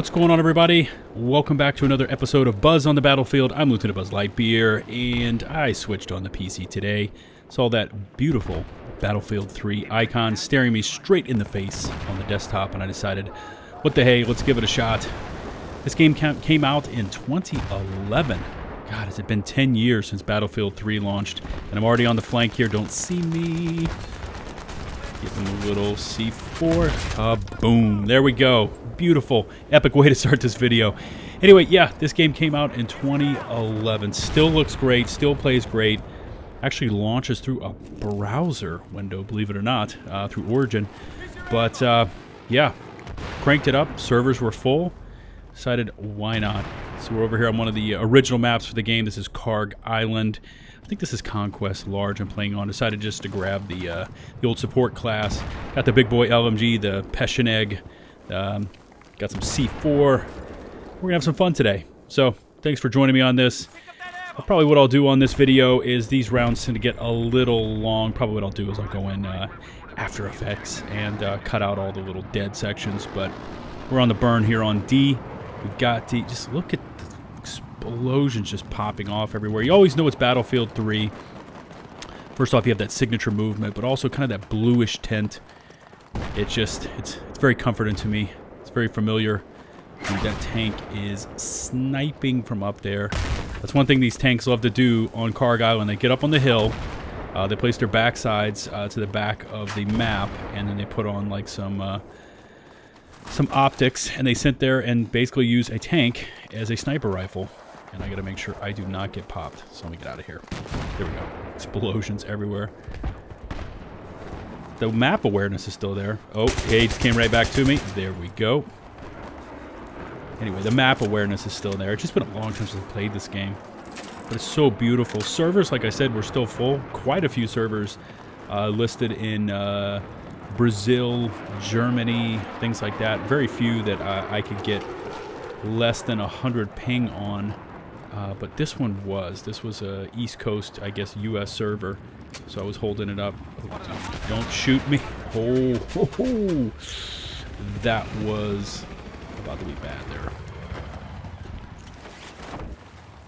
What's going on, everybody? Welcome back to another episode of Buzz on the Battlefield. I'm Lieutenant Buzz Litebeer, and I switched on the PC today. Saw that beautiful Battlefield 3 icon staring me straight in the face on the desktop, and I decided, what the hey, let's give it a shot. This game came out in 2011. God, has it been 10 years since Battlefield 3 launched, and I'm already on the flank here. Don't see me. Give him a little C4. Uh, boom. There we go beautiful, epic way to start this video. Anyway, yeah, this game came out in 2011. Still looks great, still plays great. Actually launches through a browser window, believe it or not, uh, through Origin. But, uh, yeah, cranked it up. Servers were full. Decided, why not? So we're over here on one of the original maps for the game. This is Kharg Island. I think this is Conquest Large I'm playing on. Decided just to grab the uh, the old support class. Got the big boy LMG, the Pecheneg. Um, Got some C4. We're to have some fun today. So, thanks for joining me on this. Probably what I'll do on this video is these rounds tend to get a little long. Probably what I'll do is I'll go in uh, After Effects and uh, cut out all the little dead sections. But we're on the burn here on D. We've got D. Just look at the explosions just popping off everywhere. You always know it's Battlefield 3. First off, you have that signature movement, but also kind of that bluish tint. It just, it's, it's very comforting to me. It's very familiar. That tank is sniping from up there. That's one thing these tanks love to do on Kharg Island. They get up on the hill, uh, they place their backsides uh, to the back of the map, and then they put on like some uh, some optics, and they sit there and basically use a tank as a sniper rifle. And I gotta make sure I do not get popped. So let me get out of here. There we go. Explosions everywhere. The map awareness is still there. Oh, he just came right back to me. There we go. Anyway, the map awareness is still there. It's just been a long time since I played this game. But it's so beautiful. Servers, like I said, were still full. Quite a few servers uh, listed in uh, Brazil, Germany, things like that. Very few that I, I could get less than 100 ping on. Uh, but this one was. This was a East Coast, I guess, U.S. server. So I was holding it up. Don't shoot me. Oh, ho, ho. that was about to be bad there.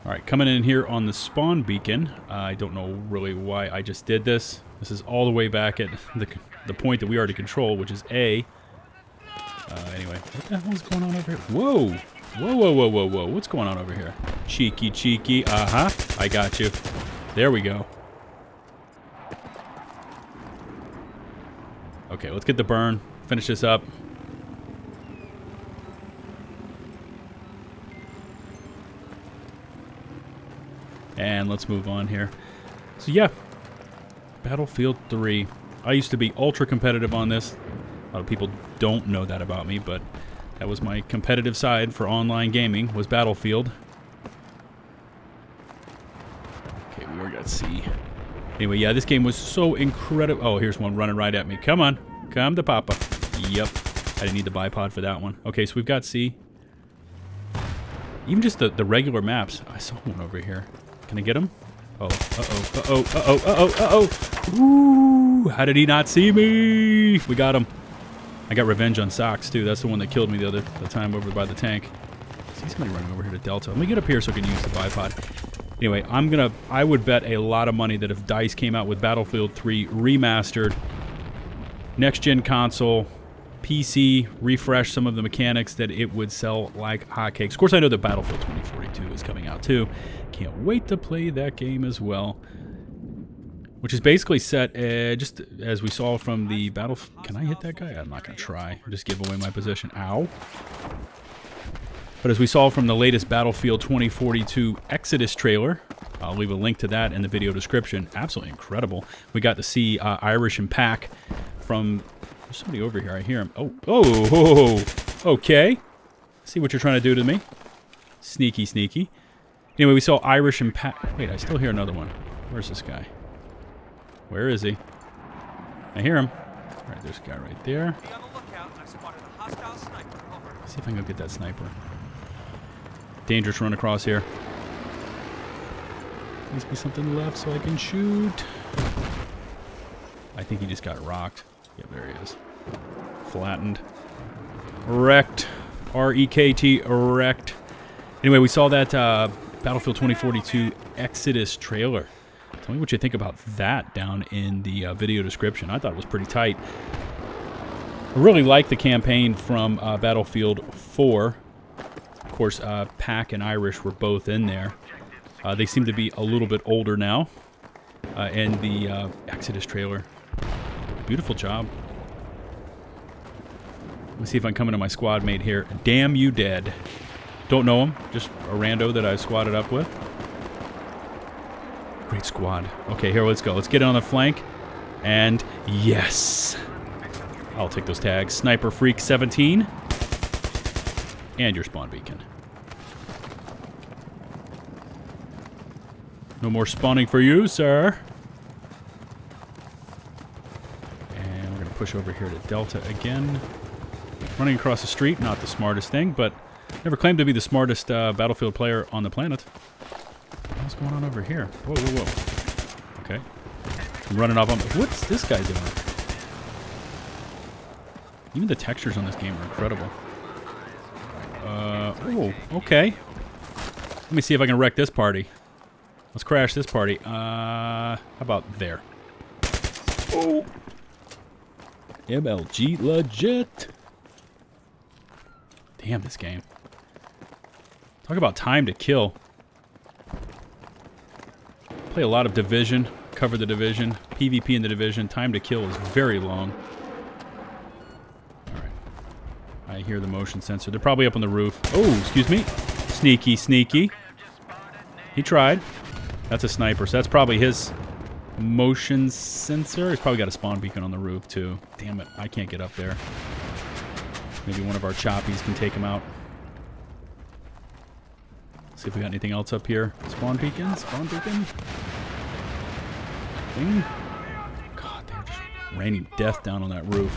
All right, coming in here on the spawn beacon. Uh, I don't know really why I just did this. This is all the way back at the, the point that we already control, which is A. Uh, anyway, what the hell is going on over here? Whoa! Whoa, whoa, whoa, whoa, whoa. What's going on over here? Cheeky, cheeky. Uh-huh. I got you. There we go. Okay, let's get the burn. Finish this up. And let's move on here. So yeah, Battlefield 3. I used to be ultra competitive on this. A lot of people don't know that about me, but that was my competitive side for online gaming, was Battlefield. Okay, we got C. Anyway, yeah, this game was so incredible. Oh, here's one running right at me. Come on. Come to Papa. Yep. I didn't need the bipod for that one. Okay, so we've got C. Even just the, the regular maps. I saw one over here. Can I get him? Oh, uh-oh, uh-oh, uh-oh, uh-oh, uh-oh. Ooh, how did he not see me? We got him. I got revenge on Socks, too. That's the one that killed me the other the time over by the tank. I see somebody running over here to Delta. Let me get up here so I can use the bipod. Anyway, I'm gonna. I would bet a lot of money that if Dice came out with Battlefield 3 remastered, next gen console, PC, refresh some of the mechanics, that it would sell like hotcakes. Of course, I know that Battlefield 2042 is coming out too. Can't wait to play that game as well. Which is basically set, uh, just as we saw from the battle. Can I hit that guy? I'm not gonna try. Just give away my position. Ow. But as we saw from the latest Battlefield 2042 Exodus trailer, I'll leave a link to that in the video description. Absolutely incredible. We got to see uh, Irish and Pac from... There's somebody over here. I hear him. Oh, oh, oh, okay. See what you're trying to do to me. Sneaky, sneaky. Anyway, we saw Irish and Pac... Wait, I still hear another one. Where's this guy? Where is he? I hear him. All right, there's a guy right there. See if I can go get that sniper. Dangerous run across here. Needs be something left so I can shoot. I think he just got rocked. Yeah, there he is. Flattened. Wrecked. R-E-K-T, wrecked. Anyway, we saw that uh, Battlefield 2042 Exodus trailer. Tell me what you think about that down in the uh, video description. I thought it was pretty tight. I really like the campaign from uh, Battlefield 4. Of course, uh, Pac and Irish were both in there. Uh, they seem to be a little bit older now. Uh, and the uh, Exodus trailer. Beautiful job. Let me see if I can come into my squad mate here. Damn you dead. Don't know him. Just a rando that I squatted up with. Great squad. Okay, here, let's go. Let's get on the flank. And yes. I'll take those tags. Sniper Freak 17. And your spawn beacon. No more spawning for you, sir. And we're going to push over here to Delta again. Running across the street, not the smartest thing, but never claimed to be the smartest uh, Battlefield player on the planet. What's going on over here? Whoa, whoa, whoa. Okay. I'm running off on... What's this guy doing? Even the textures on this game are incredible. Uh, oh, okay. Let me see if I can wreck this party. Let's crash this party. Uh, how about there? Oh! MLG legit. Damn, this game. Talk about time to kill. Play a lot of Division, cover the Division, PvP in the Division. Time to kill is very long. I hear the motion sensor. They're probably up on the roof. Oh, excuse me. Sneaky, sneaky. He tried. That's a sniper, so that's probably his motion sensor. He's probably got a spawn beacon on the roof, too. Damn it, I can't get up there. Maybe one of our choppies can take him out. See if we got anything else up here. Spawn beacon? Spawn beacon? God, they're just raining death down on that roof.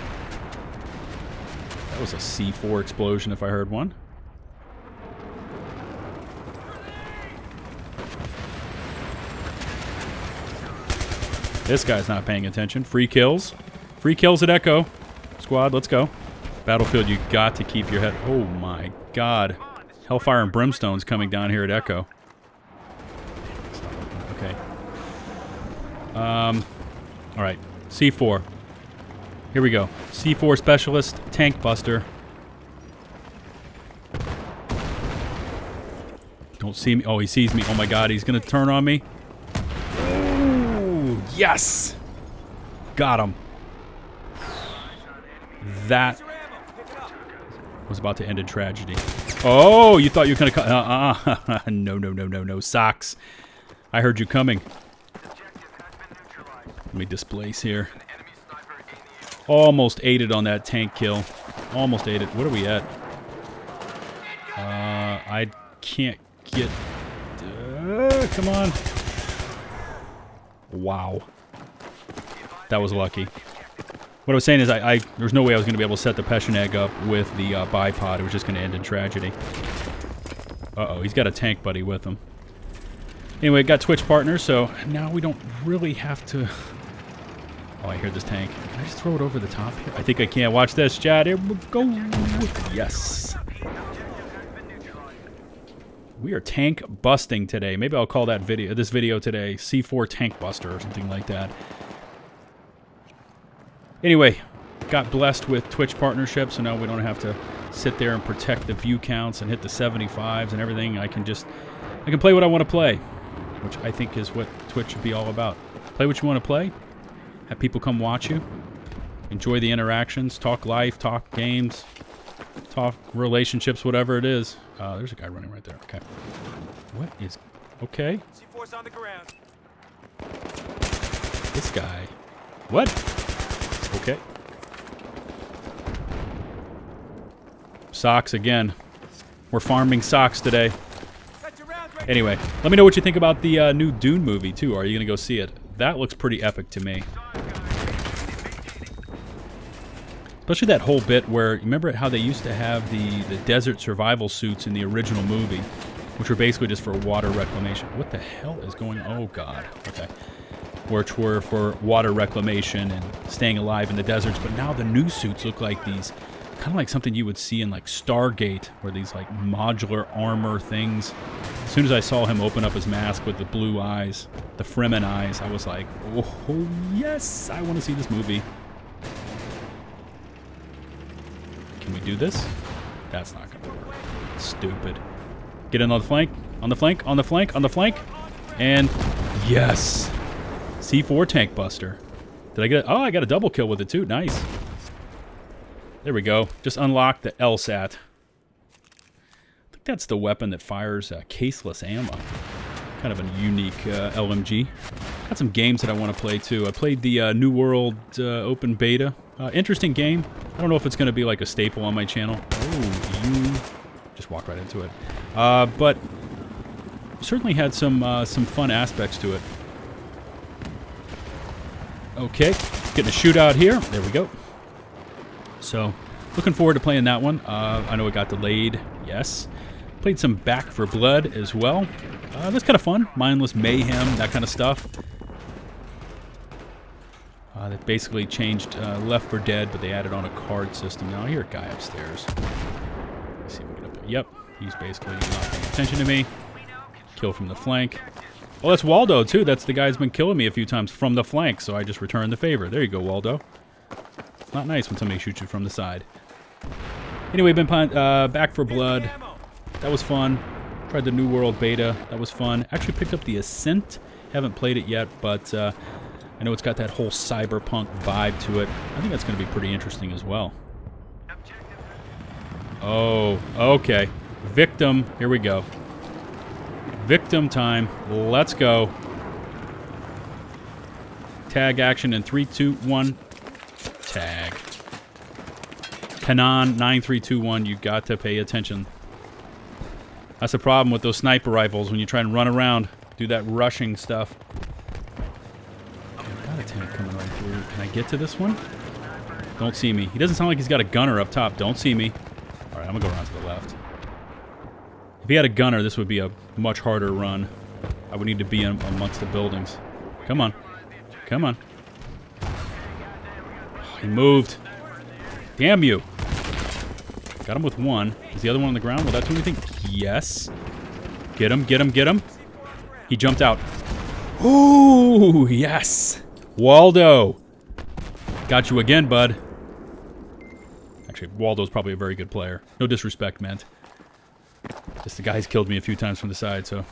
That was a C4 explosion if I heard one. This guy's not paying attention. Free kills. Free kills at Echo. Squad, let's go. Battlefield, you got to keep your head... Oh my god. Hellfire and Brimstone's coming down here at Echo. Okay. Um, Alright. C4. Here we go. C4 Specialist, Tank Buster. Don't see me. Oh, he sees me. Oh my god, he's to turn on me. Ooh, yes! Got him. That was about to end in tragedy. Oh, you thought you were to cut. Uh, uh, no, no, no, no, no. Socks. I heard you coming. Let me displace here. Almost ate it on that tank kill. Almost ate it. What are we at? Uh, I can't get... Uh, come on. Wow. That was lucky. What I was saying is I, I there's no way I was going to be able to set the Pecheneg up with the uh, bipod. It was just going to end in tragedy. Uh-oh, he's got a tank buddy with him. Anyway, got Twitch partners, so now we don't really have to... Oh, I hear this tank. Can I just throw it over the top here? I think I can. Watch this, Chad. Here we go. Yes. We are tank busting today. Maybe I'll call that video this video today C4 Tank Buster or something like that. Anyway, got blessed with Twitch partnership, so now we don't have to sit there and protect the view counts and hit the 75s and everything. I can just, I can play what I want to play, which I think is what Twitch should be all about. Play what you want to play, have people come watch you, enjoy the interactions, talk life, talk games, talk relationships, whatever it is. Uh, there's a guy running right there. Okay. What is... Okay. C4's on the ground. This guy. What? Okay. Socks again. We're farming socks today. Anyway, let me know what you think about the uh, new Dune movie, too. Are you going to go see it? That looks pretty epic to me. Especially that whole bit where, remember how they used to have the, the desert survival suits in the original movie, which were basically just for water reclamation. What the hell is going? Oh, God. Okay. Which were for water reclamation and staying alive in the deserts. But now the new suits look like these kind of like something you would see in like Stargate, where these like modular armor things. As soon as I saw him open up his mask with the blue eyes, the Fremen eyes, I was like, oh yes, I want to see this movie. Can we do this? That's not going to work. Stupid. Get in on the flank, on the flank, on the flank, on the flank. And yes, C4 tank buster. Did I get? Oh, I got a double kill with it too. Nice. There we go. Just unlock the LSAT. I think that's the weapon that fires uh, caseless ammo. Kind of a unique uh, LMG. Got some games that I want to play too. I played the uh, New World uh, open beta. Uh, interesting game. I don't know if it's going to be like a staple on my channel. Oh, you just walk right into it. Uh, but certainly had some some fun aspects to it. Okay, getting a shootout here. There we go. So, looking forward to playing that one. Uh, I know it got delayed. Yes. Played some Back 4 Blood as well. Uh, that's kind of fun. Mindless mayhem, that kind of stuff. Uh, they basically changed uh, Left 4 Dead, but they added on a card system. Now I hear a guy upstairs. Let's see if we get up there. Yep, he's basically not paying attention to me. Kill from the flank. Oh, that's Waldo, too. That's the guy who's been killing me a few times from the flank, so I just returned the favor. There you go, Waldo. Not nice when somebody shoots you from the side. Anyway, been uh, Back 4 Blood. That was fun. Tried the New World beta. That was fun. Actually picked up the Ascent. Haven't played it yet, but uh, I know it's got that whole cyberpunk vibe to it. I think that's going to be pretty interesting as well. Oh, okay. Victim. Here we go. Victim time. Let's go. Tag action in three, two, one. Tag. Kanan 9321, you got to pay attention. That's the problem with those sniper rifles when you try and run around, do that rushing stuff. I've got a tank coming right through. Can I get to this one? Don't see me. He doesn't sound like he's got a gunner up top. Don't see me. All right, I'm to go around to the left. If he had a gunner, this would be a much harder run. I would need to be amongst the buildings. Come on. Come on. He moved. Damn you. Got him with one. Is the other one on the ground? Will that do anything? Yes. Get him, get him, get him. He jumped out. Ooh, yes. Waldo. Got you again, bud. Actually, Waldo's probably a very good player. No disrespect meant. Just the guy's killed me a few times from the side, so...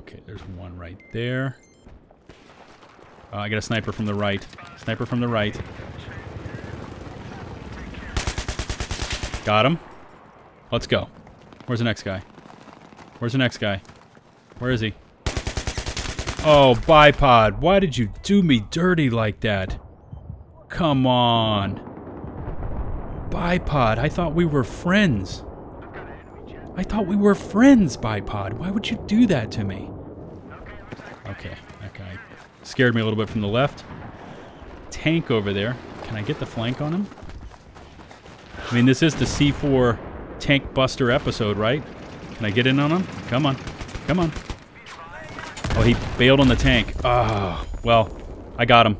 Okay, there's one right there. Uh, I got a sniper from the right. Sniper from the right. Got him. Let's go. Where's the next guy? Where's the next guy? Where is he? Oh, bipod. Why did you do me dirty like that? Come on. Bipod, I thought we were friends. I thought we were friends, Bipod. Why would you do that to me? Okay, that guy scared me a little bit from the left. Tank over there. Can I get the flank on him? I mean, this is the C4 Tank Buster episode, right? Can I get in on him? Come on. Come on. Oh, he bailed on the tank. Oh, well, I got him.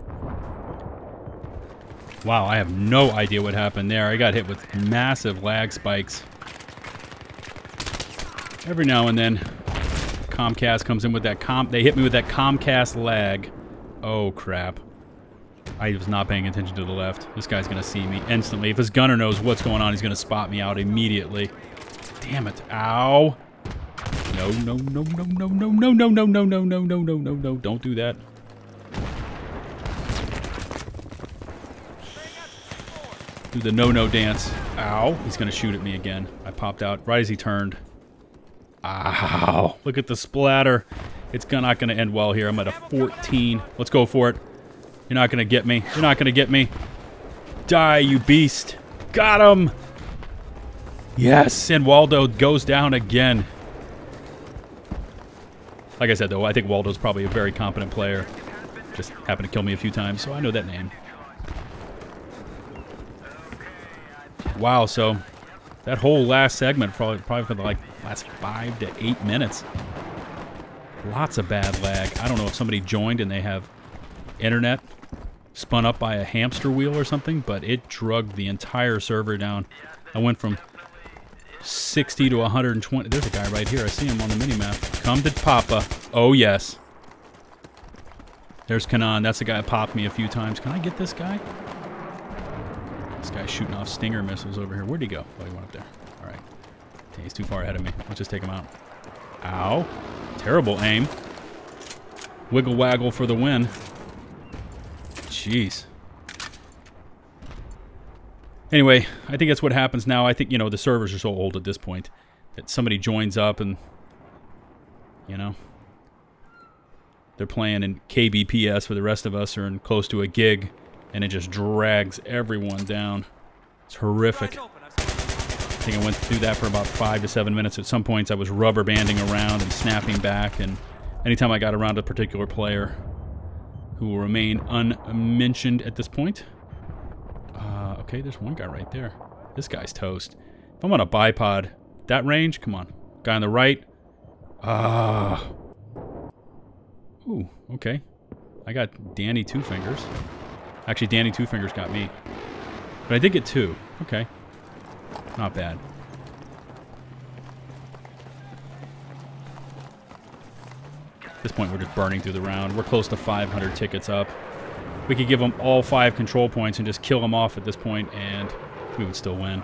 Wow, I have no idea what happened there. I got hit with massive lag spikes. Every now and then, Comcast comes in with that com. They hit me with that Comcast lag. Oh crap! I was not paying attention to the left. This guy's gonna see me instantly. If his gunner knows what's going on, he's gonna spot me out immediately. Damn it! Ow! No! No! No! No! No! No! No! No! No! No! No! No! No! No! No! No! Don't do that. Do the no-no dance. Ow! He's gonna shoot at me again. I popped out right as he turned. Ow. Look at the splatter. It's not going to end well here. I'm at a 14. Let's go for it. You're not going to get me. You're not going to get me. Die, you beast. Got him. Yes, and Waldo goes down again. Like I said, though, I think Waldo's probably a very competent player. Just happened to kill me a few times, so I know that name. Wow, so that whole last segment, probably, probably for the, like last five to eight minutes. Lots of bad lag. I don't know if somebody joined and they have internet spun up by a hamster wheel or something, but it drugged the entire server down. I went from 60 to 120. There's a guy right here. I see him on the minimap. Come to Papa. Oh, yes. There's Kanan. That's the guy that popped me a few times. Can I get this guy? This guy's shooting off Stinger missiles over here. Where'd he go? Oh, he went up there. All right. He's too far ahead of me. Let's just take him out. Ow. Terrible aim. Wiggle waggle for the win. Jeez. Anyway, I think that's what happens now. I think, you know, the servers are so old at this point that somebody joins up and, you know, they're playing in KBPS for the rest of us are in close to a gig and it just drags everyone down. It's horrific. I think I went through that for about five to seven minutes. At some points, I was rubber banding around and snapping back, and anytime I got around a particular player, who will remain unmentioned at this point. Uh, okay, there's one guy right there. This guy's toast. If I'm on a bipod, that range, come on. Guy on the right. Ah. Uh, ooh, okay. I got Danny Two Fingers. Actually, Danny Two Fingers got me. But I did get two. Okay. Not bad. At this point, we're just burning through the round. We're close to 500 tickets up. We could give them all five control points and just kill them off at this point, and we would still win.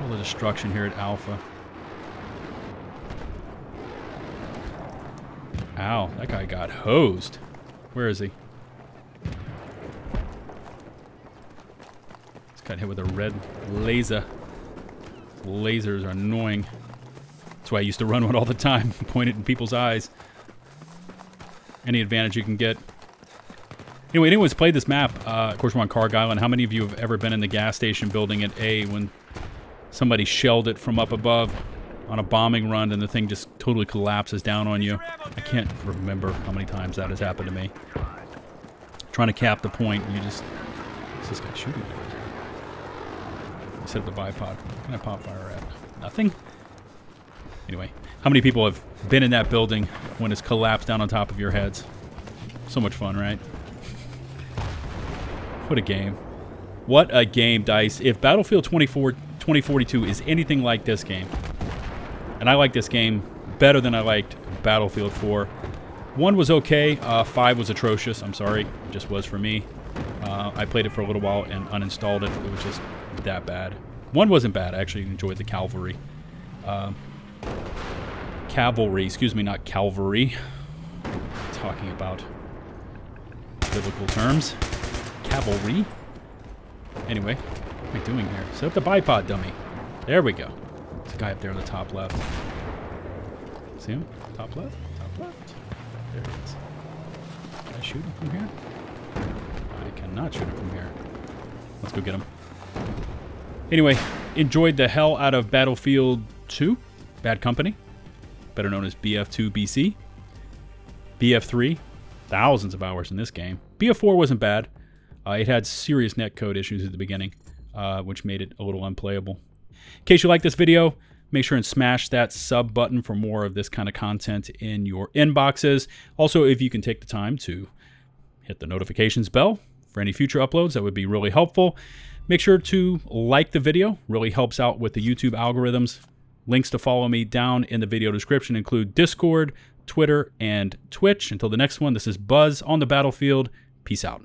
All the destruction here at Alpha. Ow, that guy got hosed. Where is he? Got hit with a red laser. Lasers are annoying. That's why I used to run one all the time. Point it in people's eyes. Any advantage you can get. Anyway, anyone's played this map, uh, of course we're on Kharg Island. How many of you have ever been in the gas station building at A when somebody shelled it from up above on a bombing run and the thing just totally collapses down on you? I can't remember how many times that has happened to me. Trying to cap the point, you just... What's this guy shooting? Set up the bipod. What can I pop fire at? Nothing? Anyway, how many people have been in that building when it's collapsed down on top of your heads? So much fun, right? what a game. What a game, DICE. If Battlefield 24, 2042 is anything like this game, and I like this game better than I liked Battlefield 4. One was okay. Uh, five was atrocious. I'm sorry. It just was for me. Uh, I played it for a little while and uninstalled it. It was just that bad. One wasn't bad. I actually enjoyed the cavalry. Uh, cavalry, excuse me, not cavalry. Talking about biblical terms. Cavalry. Anyway, what am I doing here? Set up the bipod dummy. There we go. There's a guy up there in the top left. See him? Top left? Top left? There he is. Can I shoot him from here? I cannot shoot him from here. Let's go get him. Anyway, enjoyed the hell out of Battlefield 2, Bad Company, better known as BF2 BC. BF3, thousands of hours in this game. BF4 wasn't bad. Uh, it had serious netcode issues at the beginning, uh, which made it a little unplayable. In case you like this video, make sure and smash that sub button for more of this kind of content in your inboxes. Also, if you can take the time to hit the notifications bell for any future uploads, that would be really helpful. Make sure to like the video, really helps out with the YouTube algorithms. Links to follow me down in the video description include Discord, Twitter, and Twitch. Until the next one, this is Buzz on the Battlefield. Peace out.